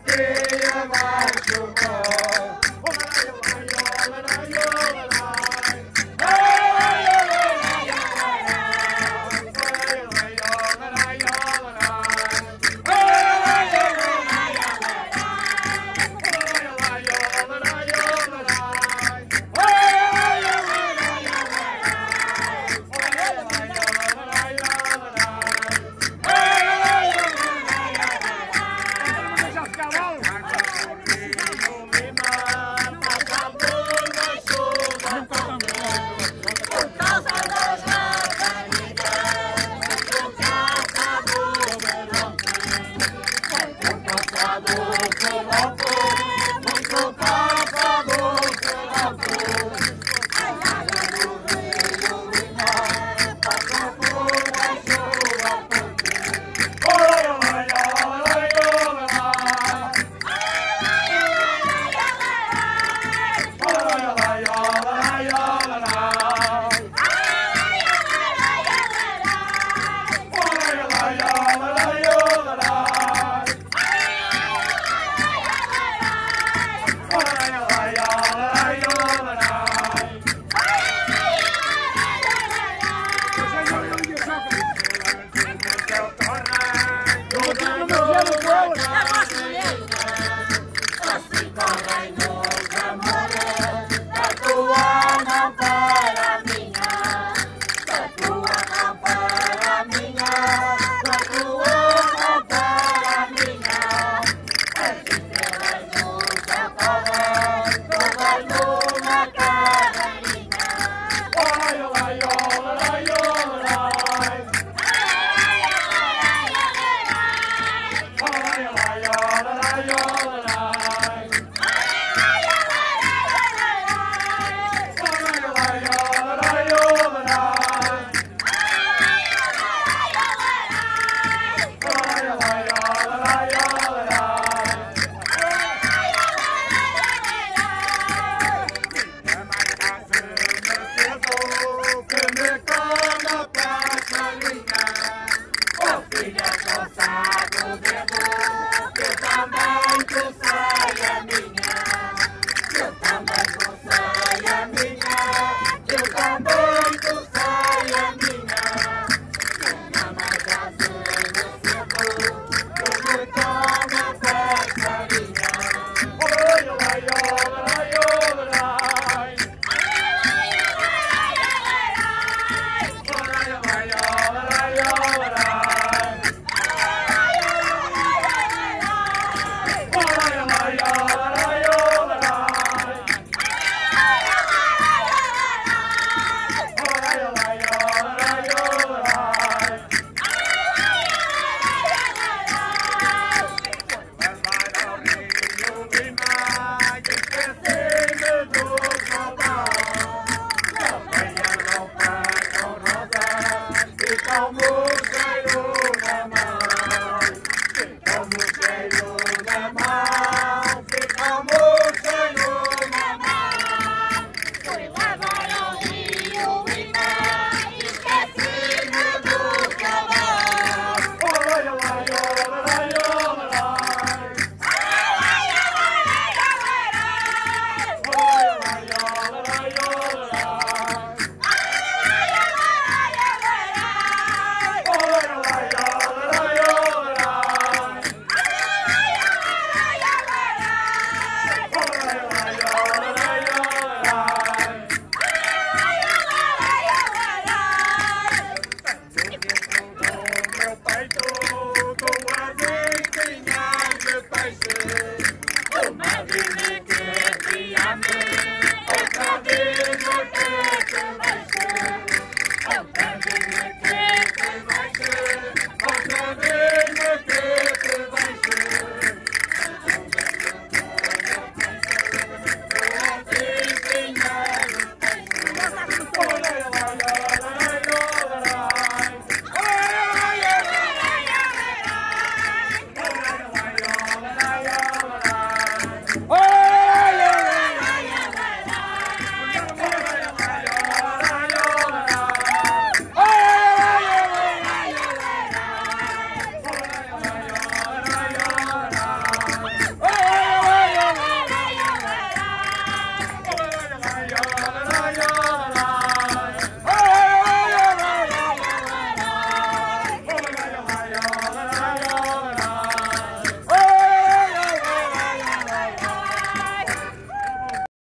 por Oh. Happy Maker!